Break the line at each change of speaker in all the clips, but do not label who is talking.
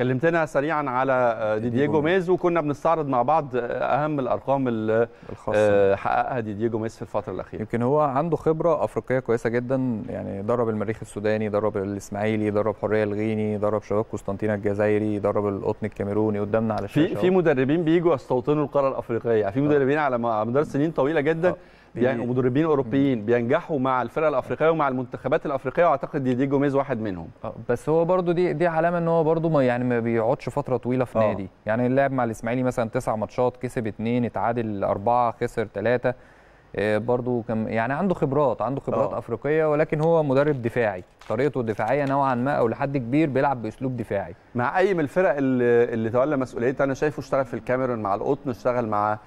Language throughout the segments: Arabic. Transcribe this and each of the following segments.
كلمتنا سريعا على ديديه جوميز وكنا بنستعرض مع بعض أهم الأرقام اللي
الخاصة.
حققها ديديه جوميز في الفترة الأخيرة.
يمكن هو عنده خبرة أفريقية كويسة جدا يعني درب المريخ السوداني درب الإسماعيلي درب حريه الغيني درب شباب قسطنطينة الجزائري درب القطن الكاميروني قدامنا على الشاشة
في في مدربين بيجوا يستوطنوا القارة الأفريقية في مدربين على مدار سنين طويلة جدا. يعني مدربين أوروبيين بينجحوا مع الفرق الأفريقية ومع المنتخبات الأفريقية وأعتقد ديدي جوميز واحد منهم.
بس هو برضو دي دي علامة إن هو برضو ما يعني ما بيقعدش فترة طويلة في
آه.
نادي. يعني لعب مع الإسماعيلي مثلا تسع ماتشات كسب اثنين اتعادل أربعة خسر ثلاثة برضو كان يعني عنده خبرات عنده خبرات
آه.
أفريقية ولكن هو مدرب دفاعي. طريقته الدفاعية نوعا ما أو لحد كبير بيلعب بأسلوب دفاعي.
مع أي من الفرق اللي, اللي تولى مسؤوليته؟ أنا شايفه اشتغل في الكاميرون مع القطن اشتغل مع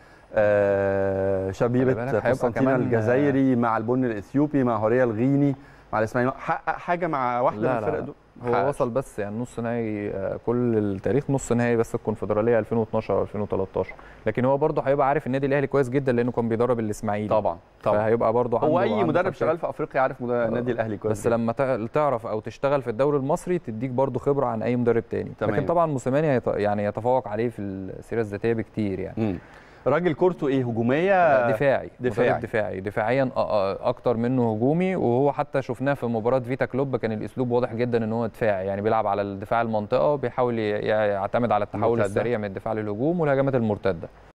شبيبة هيبقى
قسطنطينه
كمان-
الجزائري مع البن الإثيوبي مع هوريه الغيني مع الإسماعيلي حقق حاجة مع واحدة
لا
من الفرق. دول
هو. وصل بس يعني نص نهائي آه، كل التاريخ نص نهائي بس الكونفدرالية 2012 أو 2013 لكن هو برضه هيبقى عارف النادي الأهلي كويس جدا لأنه كان بيدرب الإسماعيلي
طبعا طبعا
فهيبقى برضه
هو
عنده-
أي
عنده
مدرب. شغال في أفريقيا عارف مد- النادي الأهلي كويس
بس لما تع- تعرف أو تشتغل في الدوري المصري تديك برضه خبرة عن أي مدرب تاني
تمام.
لكن طبعا موسيماني يعني يتفوق عليه في السيرة الذاتية بكتير يعني
مم. راجل كورته إيه؟
هجومية؟ دفاعي.
دفاعي.
دفاعي. دفاعي. دفاعيا أ- أ- أكتر منه هجومي. وهو حتى شفناه في مباراة فيتا كلوب كان الأسلوب واضح جدا إن هو دفاعي. يعني بيلعب على الدفاع المنطقة بيحاول ي- يعتمد على التحول. السريع من الدفاع للهجوم والهجمات المرتدة.